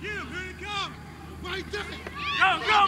Get him, here he comes! Right there! Go, go, go!